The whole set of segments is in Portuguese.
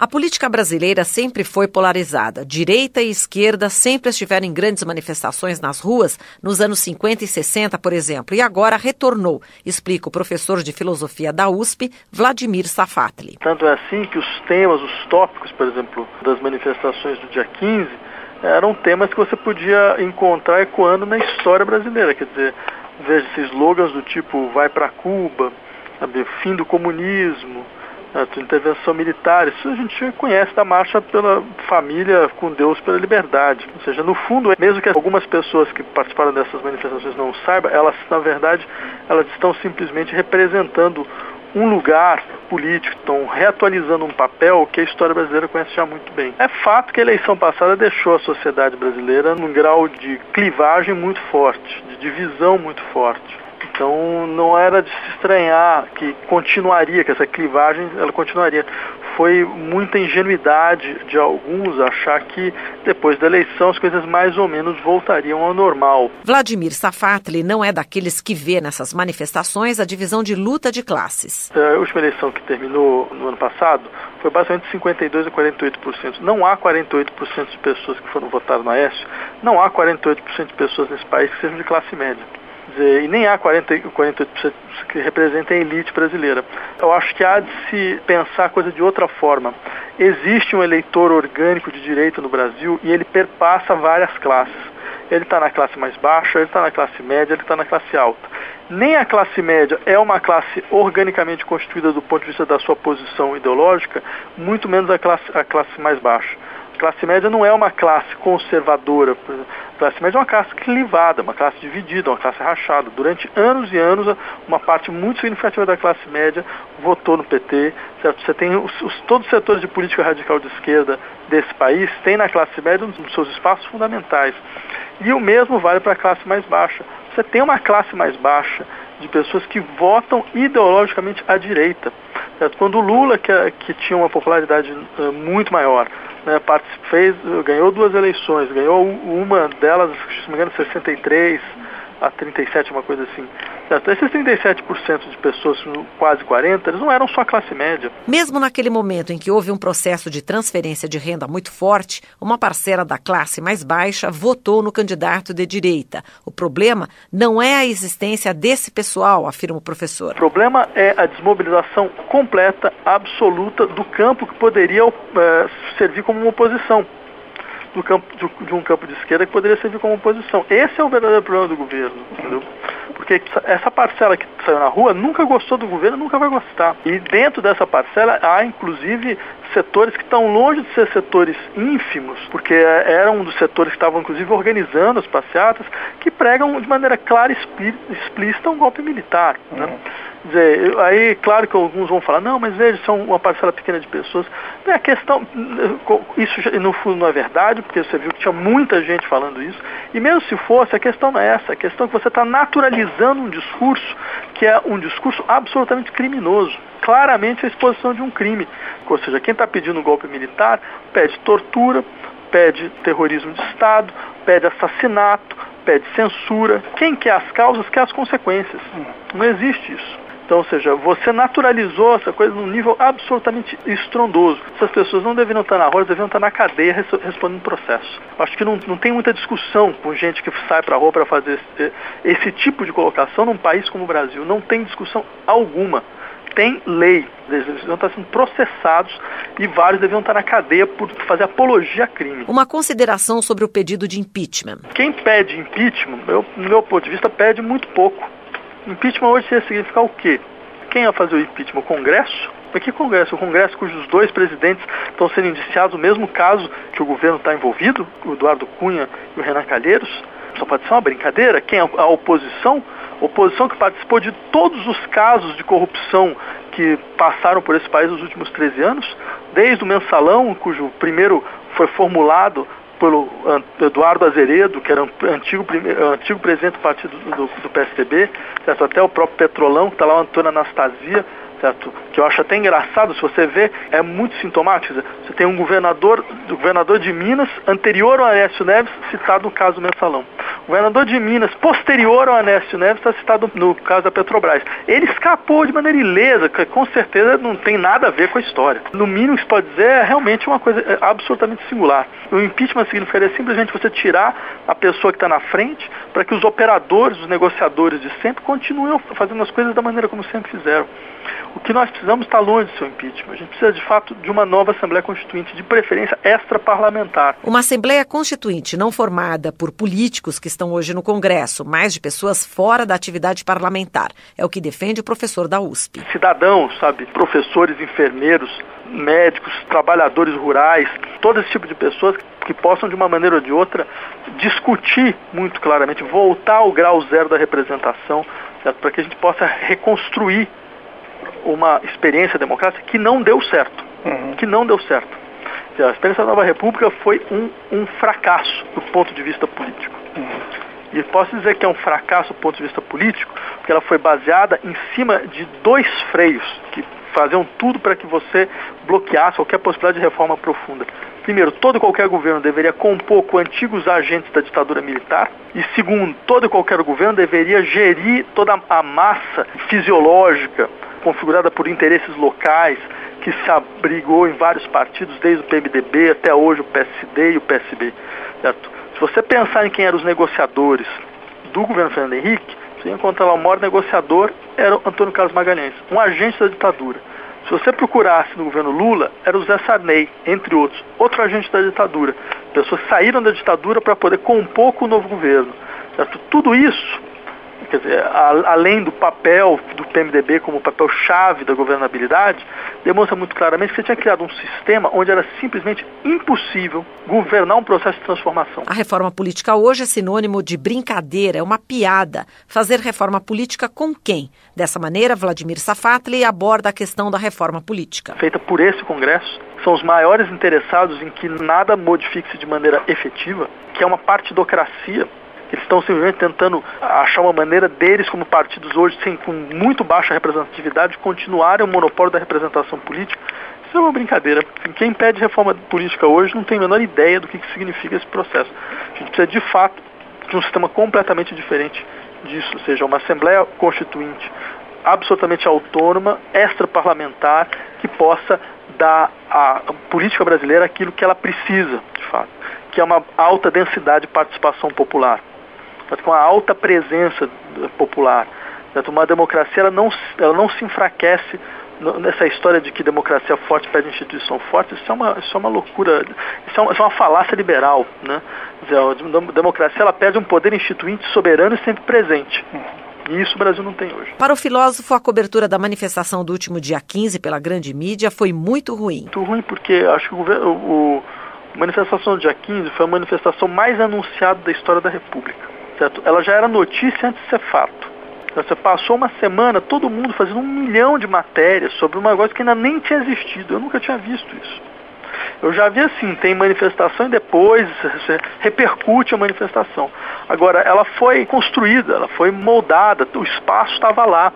A política brasileira sempre foi polarizada. Direita e esquerda sempre estiveram em grandes manifestações nas ruas nos anos 50 e 60, por exemplo, e agora retornou, explica o professor de filosofia da USP, Vladimir Safatli. Tanto é assim que os temas, os tópicos, por exemplo, das manifestações do dia 15, eram temas que você podia encontrar ecoando na história brasileira. Quer dizer, veja esses slogans do tipo vai para Cuba, sabe, fim do comunismo, intervenção militar, isso a gente conhece da marcha pela família com Deus pela liberdade. Ou seja, no fundo, mesmo que algumas pessoas que participaram dessas manifestações não saibam, elas, na verdade, elas estão simplesmente representando um lugar político, estão reatualizando um papel que a história brasileira conhece já muito bem. É fato que a eleição passada deixou a sociedade brasileira num grau de clivagem muito forte, de divisão muito forte. Então não era de se estranhar que continuaria, que essa clivagem ela continuaria. Foi muita ingenuidade de alguns achar que depois da eleição as coisas mais ou menos voltariam ao normal. Vladimir Safatli não é daqueles que vê nessas manifestações a divisão de luta de classes. A última eleição que terminou no ano passado foi basicamente 52% a 48%. Não há 48% de pessoas que foram votar no Aécio, não há 48% de pessoas nesse país que sejam de classe média dizer, e nem há 40, 48% que representem a elite brasileira. Eu acho que há de se pensar a coisa de outra forma. Existe um eleitor orgânico de direita no Brasil e ele perpassa várias classes. Ele está na classe mais baixa, ele está na classe média, ele está na classe alta. Nem a classe média é uma classe organicamente constituída do ponto de vista da sua posição ideológica, muito menos a classe, a classe mais baixa classe média não é uma classe conservadora. A classe média é uma classe clivada, uma classe dividida, uma classe rachada. Durante anos e anos, uma parte muito significativa da classe média votou no PT. Certo? Você tem os, os, todos os setores de política radical de esquerda desse país têm na classe média um dos seus espaços fundamentais. E o mesmo vale para a classe mais baixa. Você tem uma classe mais baixa de pessoas que votam ideologicamente à direita. Certo? Quando o Lula, que, que tinha uma popularidade uh, muito maior, né, fez, ganhou duas eleições, ganhou uma delas, se não me engano, 63 a 37, uma coisa assim. Certo? Esses 37% de pessoas, quase 40%, eles não eram só classe média. Mesmo naquele momento em que houve um processo de transferência de renda muito forte, uma parcela da classe mais baixa votou no candidato de direita. O problema não é a existência desse pessoal, afirma o professor. O problema é a desmobilização completa, absoluta do campo que poderia é, servir como uma oposição do campo, de, de, um campo de esquerda que poderia servir como oposição. Esse é o verdadeiro problema do governo, entendeu? Porque essa parcela que saiu na rua nunca gostou do governo, nunca vai gostar. E dentro dessa parcela há, inclusive, setores que estão longe de ser setores ínfimos, porque era um dos setores que estavam, inclusive, organizando as passeatas, que pregam de maneira clara e explícita um golpe militar. Né? Uhum dizer, aí claro que alguns vão falar, não, mas veja, são uma parcela pequena de pessoas. É, a questão, isso no fundo não é verdade, porque você viu que tinha muita gente falando isso, e mesmo se fosse, a questão não é essa, a questão é que você está naturalizando um discurso que é um discurso absolutamente criminoso, claramente a exposição de um crime. Ou seja, quem está pedindo golpe militar pede tortura, pede terrorismo de Estado, pede assassinato, pede censura. Quem quer as causas quer as consequências. Não existe isso. Então, ou seja, você naturalizou essa coisa num nível absolutamente estrondoso. Essas pessoas não deveriam estar na rua, deveriam estar na cadeia respondendo processo. Acho que não, não tem muita discussão com gente que sai para a rua para fazer esse, esse tipo de colocação num país como o Brasil. Não tem discussão alguma tem lei. Eles deviam estar sendo processados e vários deviam estar na cadeia por fazer apologia a crime. Uma consideração sobre o pedido de impeachment. Quem pede impeachment, eu, no meu ponto de vista, pede muito pouco. Impeachment hoje ia significar o quê? Quem ia fazer o impeachment? O Congresso? Mas que Congresso? O Congresso cujos dois presidentes estão sendo indiciados no mesmo caso que o governo está envolvido, o Eduardo Cunha e o Renan Calheiros? Só pode ser uma brincadeira? Quem? A oposição? Oposição que participou de todos os casos de corrupção que passaram por esse país nos últimos 13 anos, desde o mensalão, cujo primeiro foi formulado pelo Eduardo Azeredo, que era um antigo, antigo presidente do partido do, do PSDB, certo? até o próprio Petrolão, que está lá o Antônio Anastasia, certo? que eu acho até engraçado, se você vê, é muito sintomático. Você tem um governador, o governador de Minas, anterior ao Aécio Neves, citado no caso do Mensalão. Governador de Minas, posterior ao Anésio Neves, está citado no caso da Petrobras. Ele escapou de maneira ilesa, que com certeza não tem nada a ver com a história. No mínimo, que se pode dizer, é realmente uma coisa é, absolutamente singular. O impeachment significaria simplesmente você tirar a pessoa que está na frente para que os operadores, os negociadores de sempre continuem fazendo as coisas da maneira como sempre fizeram. O que nós precisamos está longe do seu impeachment. A gente precisa, de fato, de uma nova Assembleia Constituinte, de preferência extra-parlamentar. Uma Assembleia Constituinte não formada por políticos que estão hoje no Congresso, mas de pessoas fora da atividade parlamentar. É o que defende o professor da USP. Cidadãos, sabe, professores, enfermeiros, médicos, trabalhadores rurais, todo esse tipo de pessoas que possam, de uma maneira ou de outra, discutir muito claramente, voltar ao grau zero da representação, para que a gente possa reconstruir uma experiência democrática que não deu certo. Uhum. Que não deu certo. A experiência da Nova República foi um, um fracasso do ponto de vista político. E posso dizer que é um fracasso do ponto de vista político, porque ela foi baseada em cima de dois freios que faziam tudo para que você bloqueasse qualquer possibilidade de reforma profunda. Primeiro, todo e qualquer governo deveria compor com antigos agentes da ditadura militar. E segundo, todo e qualquer governo deveria gerir toda a massa fisiológica configurada por interesses locais, que se abrigou em vários partidos, desde o PMDB até hoje o PSD e o PSB. Certo? Se você pensar em quem eram os negociadores do governo Fernando Henrique, você encontra lá o maior negociador era o Antônio Carlos Magalhães, um agente da ditadura. Se você procurasse no governo Lula, era o Zé Sarney, entre outros, outro agente da ditadura. Pessoas saíram da ditadura para poder compor com o novo governo. Certo? Tudo isso quer dizer, a, além do papel do PMDB como papel chave da governabilidade, demonstra muito claramente que você tinha criado um sistema onde era simplesmente impossível governar um processo de transformação. A reforma política hoje é sinônimo de brincadeira, é uma piada. Fazer reforma política com quem? Dessa maneira, Vladimir Safatli aborda a questão da reforma política. Feita por esse Congresso, são os maiores interessados em que nada modifique-se de maneira efetiva, que é uma partidocracia eles estão simplesmente tentando achar uma maneira deles, como partidos hoje, sem, com muito baixa representatividade, continuarem o monopólio da representação política. Isso é uma brincadeira. Quem pede reforma política hoje não tem a menor ideia do que significa esse processo. A gente precisa, de fato, de um sistema completamente diferente disso, ou seja, uma Assembleia Constituinte absolutamente autônoma, extra-parlamentar, que possa dar à política brasileira aquilo que ela precisa, de fato, que é uma alta densidade de participação popular com uma alta presença popular. Portanto, uma democracia ela não, ela não se enfraquece nessa história de que democracia forte pede instituição forte, isso é uma, isso é uma loucura, isso é uma, isso é uma falácia liberal. Né? Dizer, a democracia ela pede um poder instituinte soberano e sempre presente. E isso o Brasil não tem hoje. Para o filósofo, a cobertura da manifestação do último dia 15 pela grande mídia foi muito ruim. Muito ruim porque acho que o, o, a manifestação do dia 15 foi a manifestação mais anunciada da história da República certo? Ela já era notícia antes de ser fato. Você passou uma semana, todo mundo fazendo um milhão de matérias sobre uma coisa que ainda nem tinha existido. Eu nunca tinha visto isso. Eu já vi assim, tem manifestação e depois repercute a manifestação. Agora, ela foi construída, ela foi moldada, o espaço estava lá.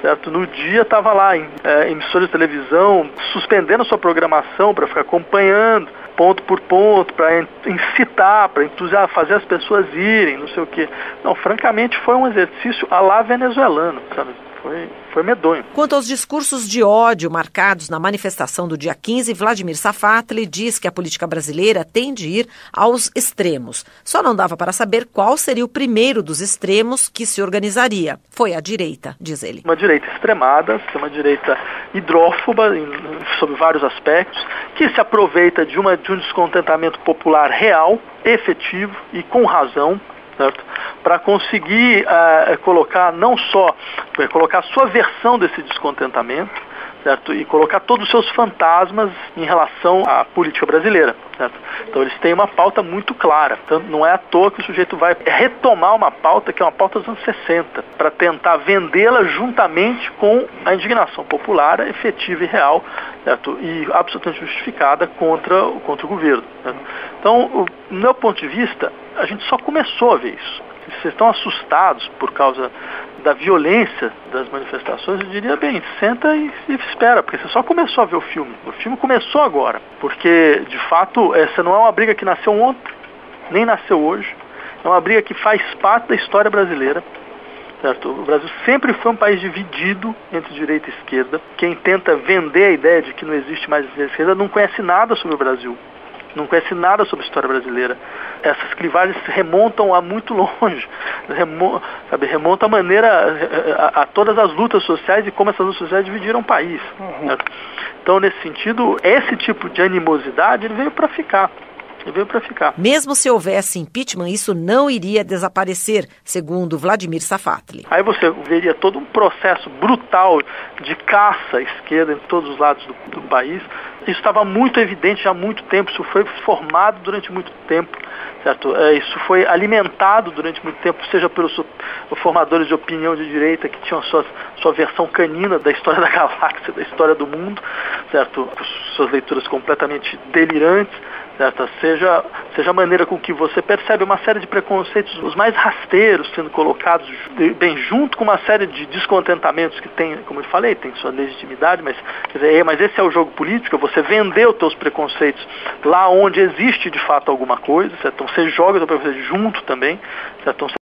Certo? No dia estava lá, em é, emissora de televisão, suspendendo a sua programação para ficar acompanhando ponto por ponto, para incitar, para fazer as pessoas irem, não sei o quê. Não, francamente foi um exercício a lá venezuelano, sabe? Foi, foi medonho. Quanto aos discursos de ódio marcados na manifestação do dia 15, Vladimir Safatli diz que a política brasileira tem de ir aos extremos. Só não dava para saber qual seria o primeiro dos extremos que se organizaria. Foi a direita, diz ele. Uma direita extremada, uma direita hidrófoba sob vários aspectos, que se aproveita de, uma, de um descontentamento popular real, efetivo e com razão, certo? Para conseguir uh, colocar não só uh, colocar a sua versão desse descontentamento, certo? E colocar todos os seus fantasmas em relação à política brasileira, certo? Então eles têm uma pauta muito clara. Então, não é à toa que o sujeito vai retomar uma pauta que é uma pauta dos anos 60, para tentar vendê-la juntamente com a indignação popular efetiva e real, certo? E absolutamente justificada contra, contra o governo. Certo? Então, do meu ponto de vista, a gente só começou a ver isso. Vocês estão assustados por causa da violência das manifestações, eu diria bem, senta e, e, espera, porque você só começou a ver o filme. O filme começou agora, porque de fato essa não é uma briga que nasceu ontem, nem nasceu hoje. É uma briga que faz parte da história brasileira. Certo? O Brasil sempre foi um país dividido entre direita e esquerda. Quem tenta vender a ideia de que não existe mais esquerda não conhece nada sobre o Brasil não conhece nada sobre a história brasileira. Essas clivagens remontam a muito longe, remontam, sabe, remontam a maneira, a, a, todas as lutas sociais e como essas lutas sociais dividiram o país. Uhum. Então, nesse sentido, esse tipo de animosidade ele veio para ficar. Veio para ficar. Mesmo se houvesse impeachment, isso não iria desaparecer, segundo Vladimir Safatli. Aí você veria todo um processo brutal de caça à esquerda em todos os lados do, do país. Isso estava muito evidente há muito tempo, isso foi formado durante muito tempo. Certo? É, isso foi alimentado durante muito tempo, seja pelos formadores de opinião de direita que tinham sua, sua versão canina da história da galáxia, da história do mundo, certo? suas leituras completamente delirantes, certo? Seja, seja a maneira com que você percebe uma série de preconceitos, os mais rasteiros sendo colocados bem junto com uma série de descontentamentos que tem, como eu falei, tem sua legitimidade, mas, dizer, é, mas esse é o jogo político, você vendeu os teus preconceitos lá onde existe de fato alguma coisa, certo? Então você joga o teu preconceito junto também, certo? Então,